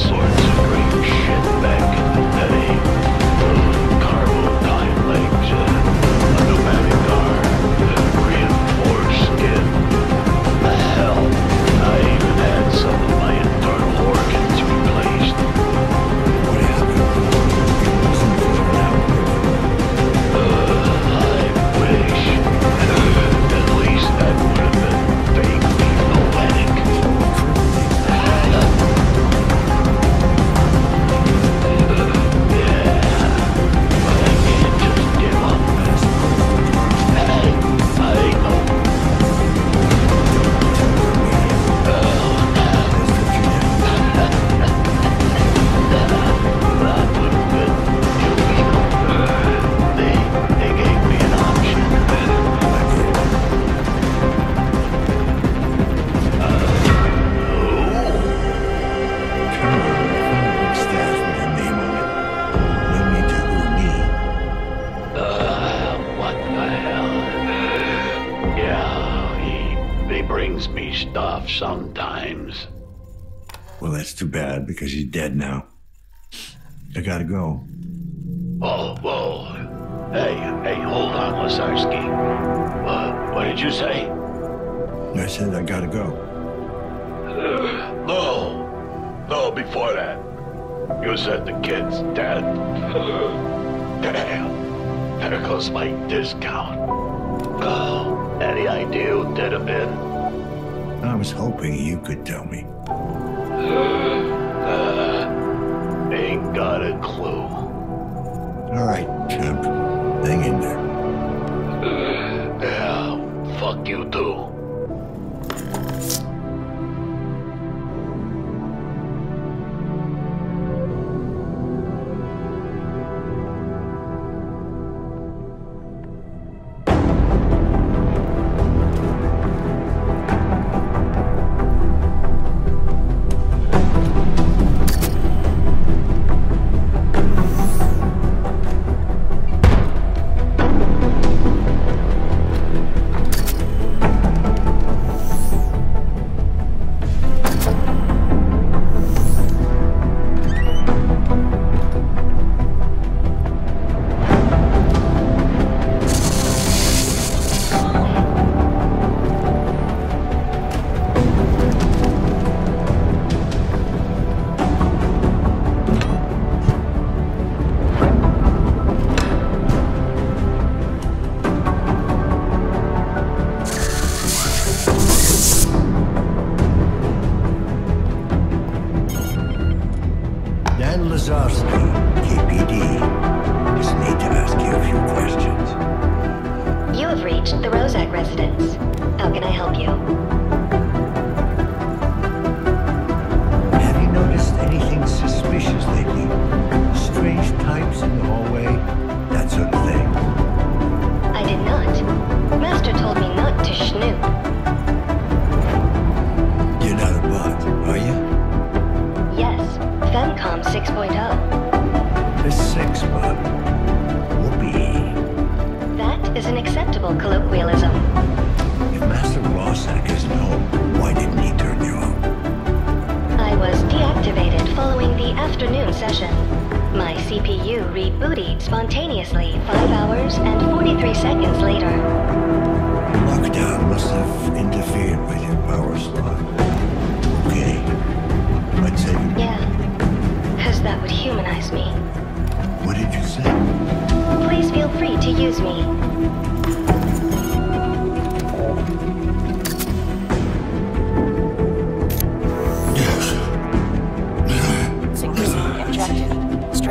sword. stuff sometimes. Well, that's too bad because he's dead now. I gotta go. Oh, whoa. Hey, hey, hold on, Lazarski. What did you say? I said I gotta go. Uh, no. No, before that. You said the kid's dead. Damn. There goes my discount. Oh, any idea who did have been? I was hoping you could tell me. Uh, ain't got a clue. All right, chump. Hang in there. Uh, yeah, fuck you too.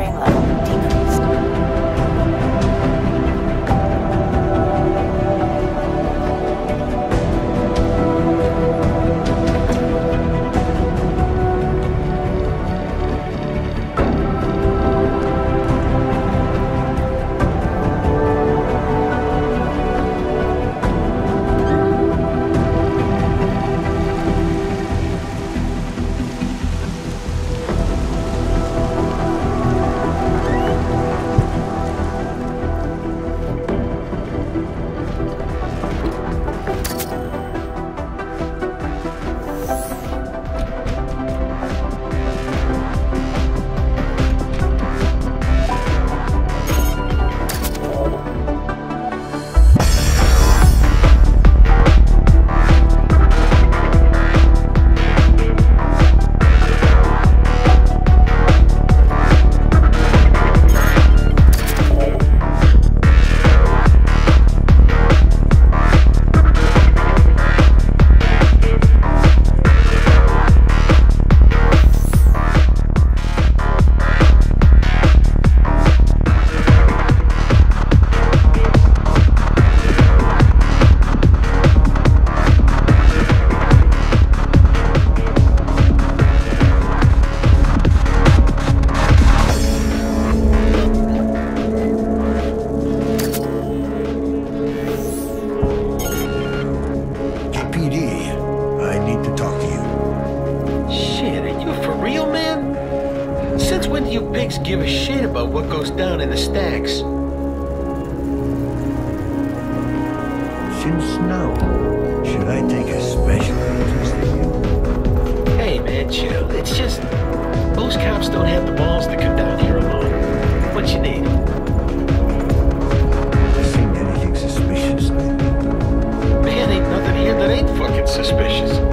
Strain level suspicious.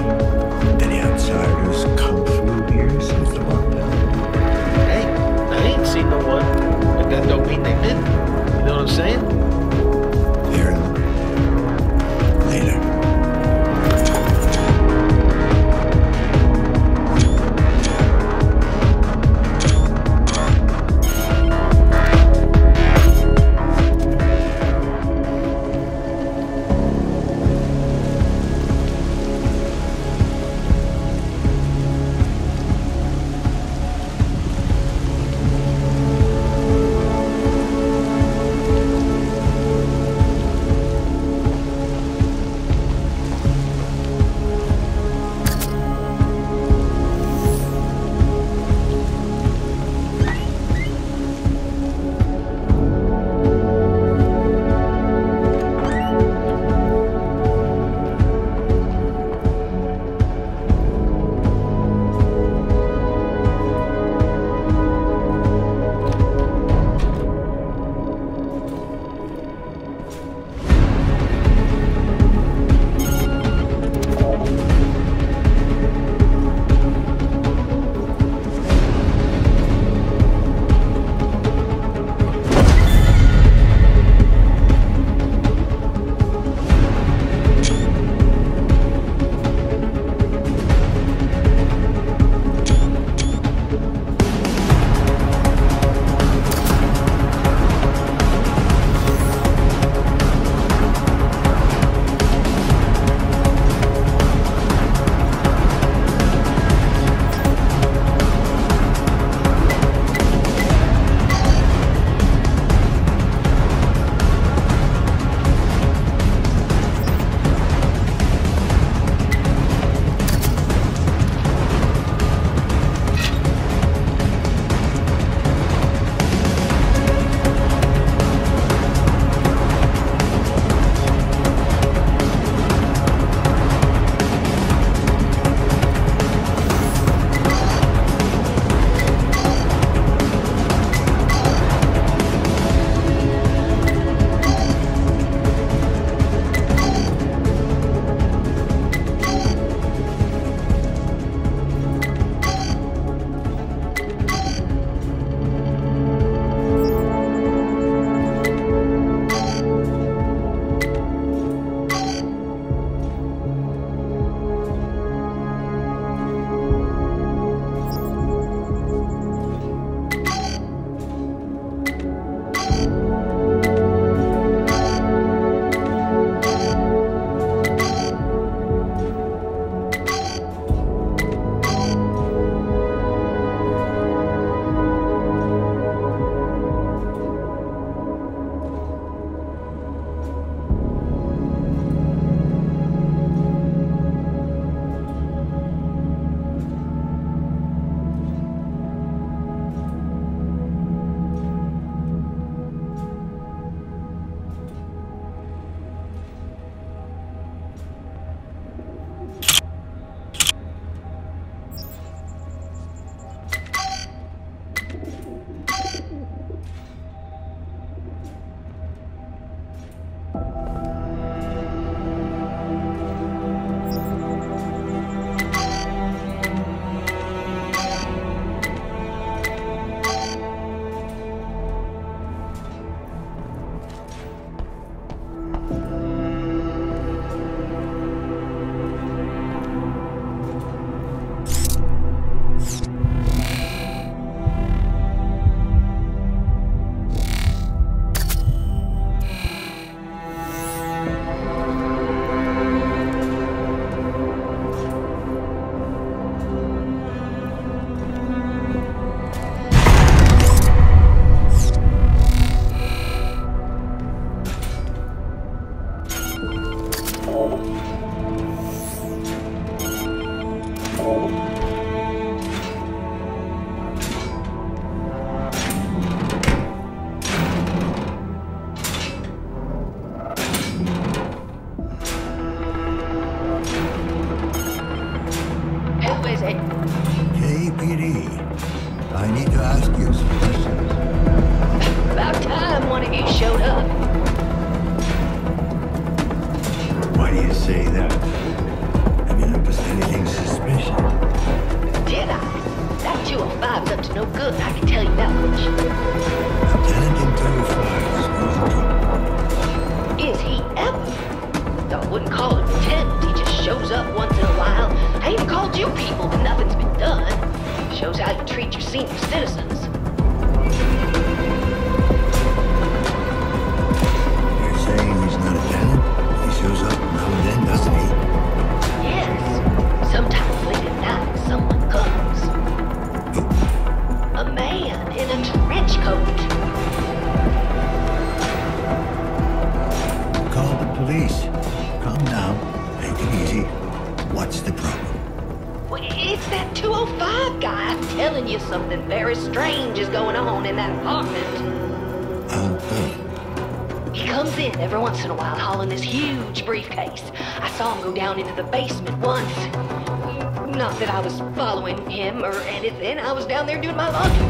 him or anything. I was down there doing my laundry.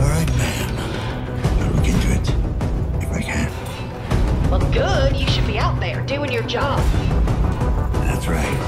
All right, ma'am. I'll look into it. If I can. Well, good. You should be out there doing your job. That's right.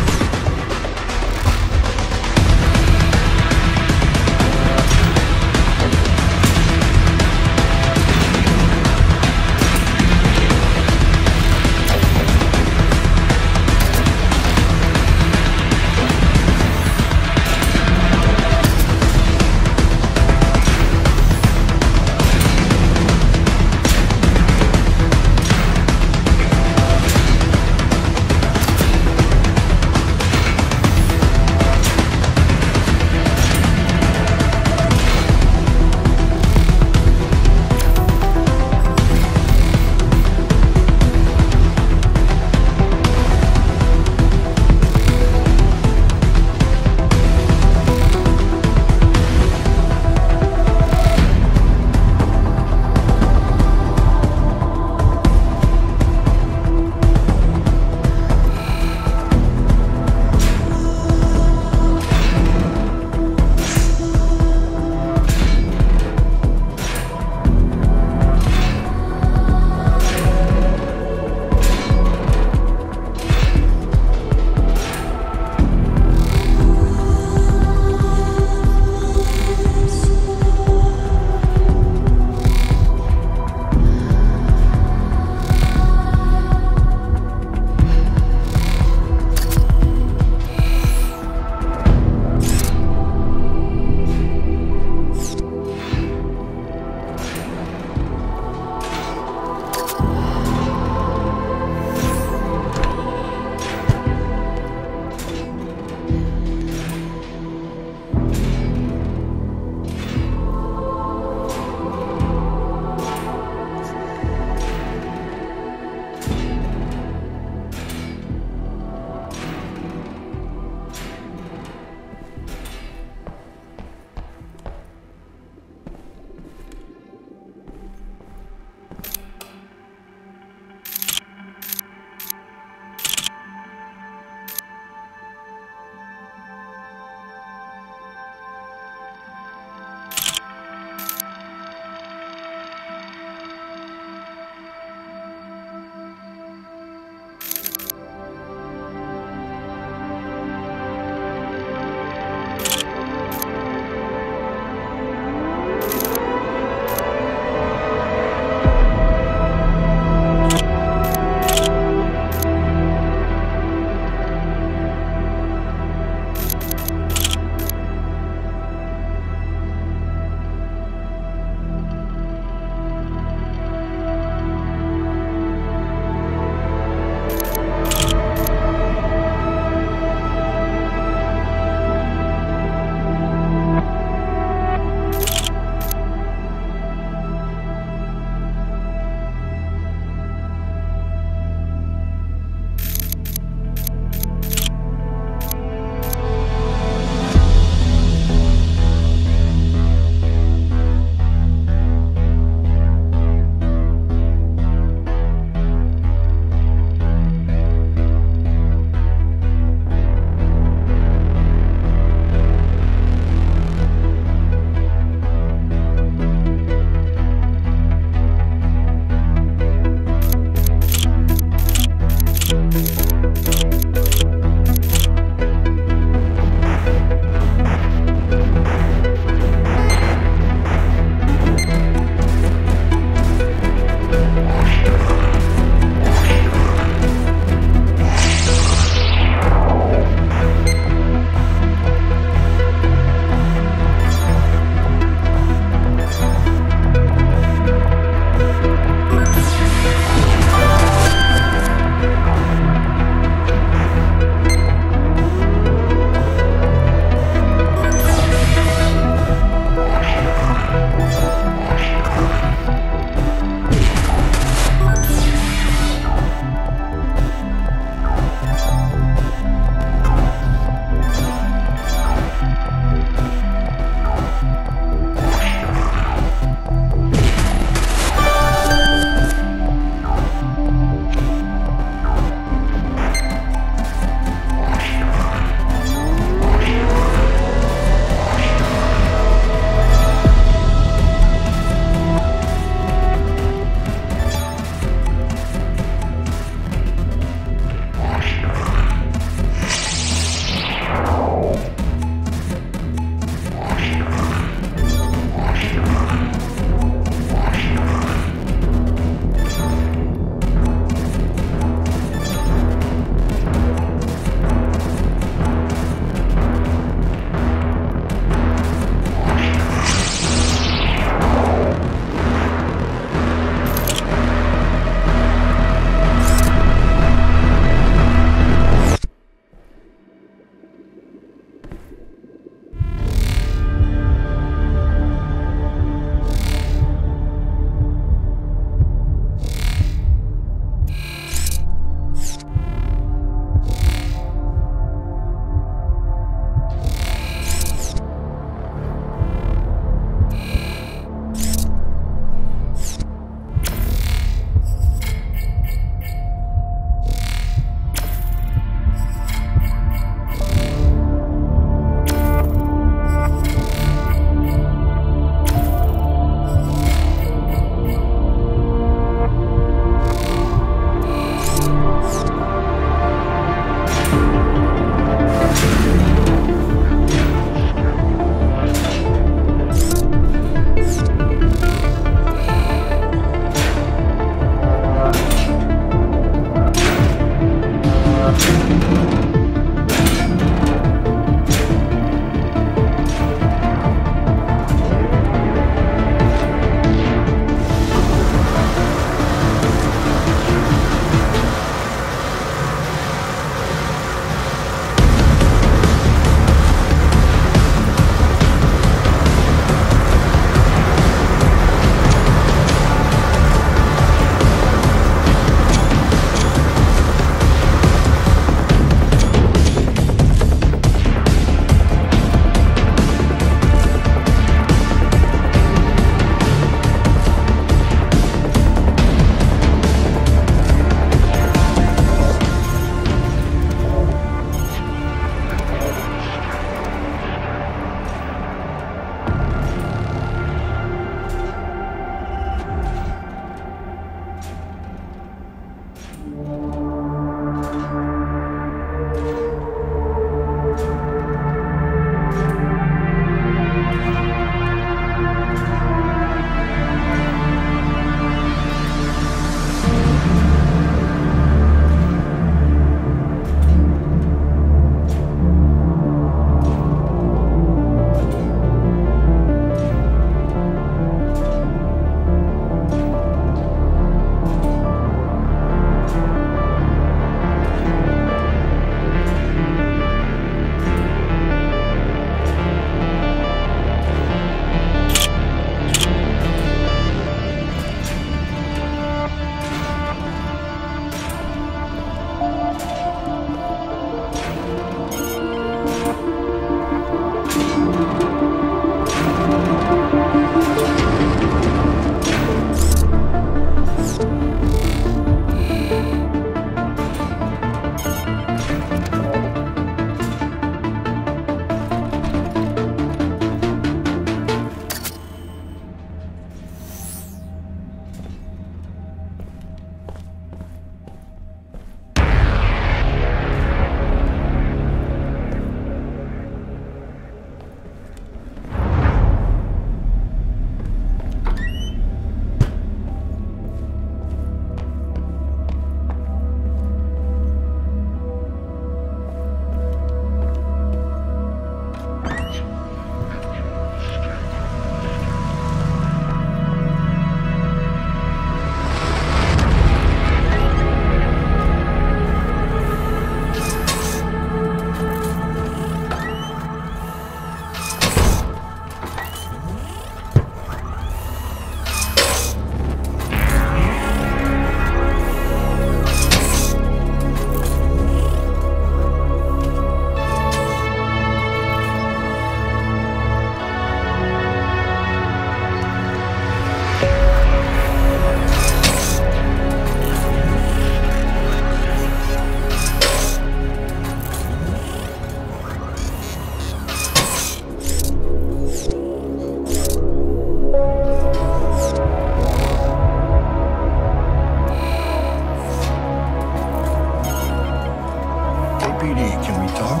Talk.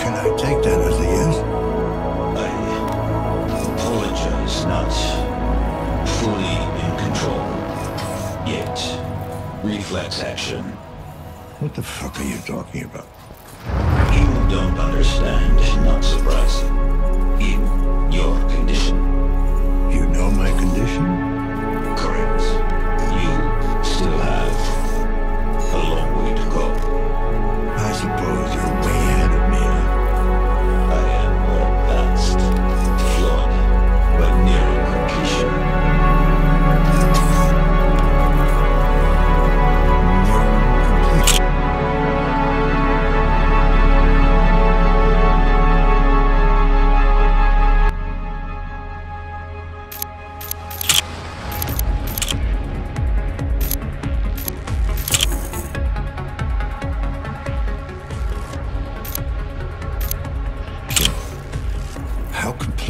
Can I take that as a yes? I apologize, not fully in control yet. Reflex action. What the fuck are you talking about? You don't understand, not surprising. In your condition. You know my condition?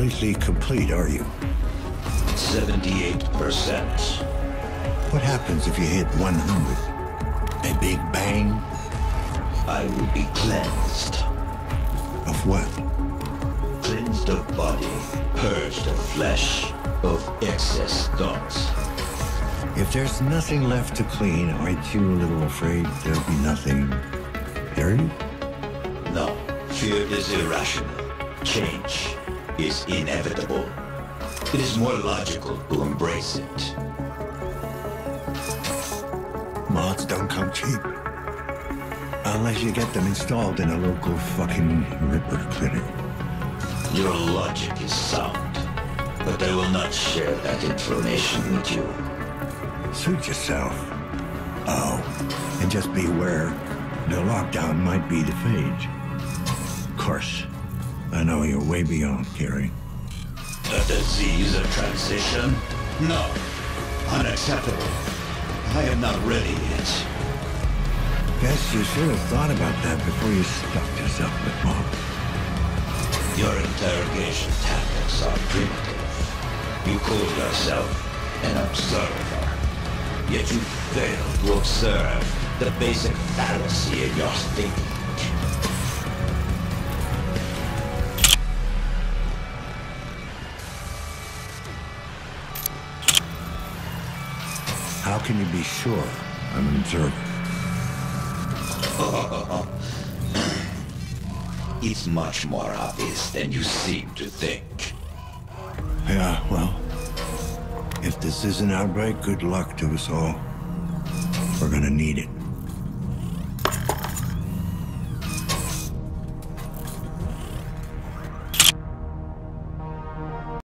Completely complete are you? 78%. What happens if you hit 100? A big bang? I will be cleansed. Of what? Cleansed of body, purged of flesh, of excess thoughts. If there's nothing left to clean, aren't you a little afraid there'll be nothing? Are you? No, fear is irrational. Change is inevitable. It is more logical to embrace it. Mods don't come cheap. Unless you get them installed in a local fucking Ripper clinic. Your logic is sound, but I will not share that information with you. Suit yourself. Oh, and just beware. The lockdown might be the phage. Of course, I know you're way beyond caring. The disease of transition? No. Unacceptable. I am not ready yet. Guess you should have thought about that before you stuffed yourself with mods. Your interrogation tactics are primitive. You call yourself an observer, yet you fail to observe the basic fallacy in your thinking. Can you be sure I'm an observer? It's much more obvious than you seem to think. Yeah, well, if this is an outbreak, good luck to us all. We're gonna need it.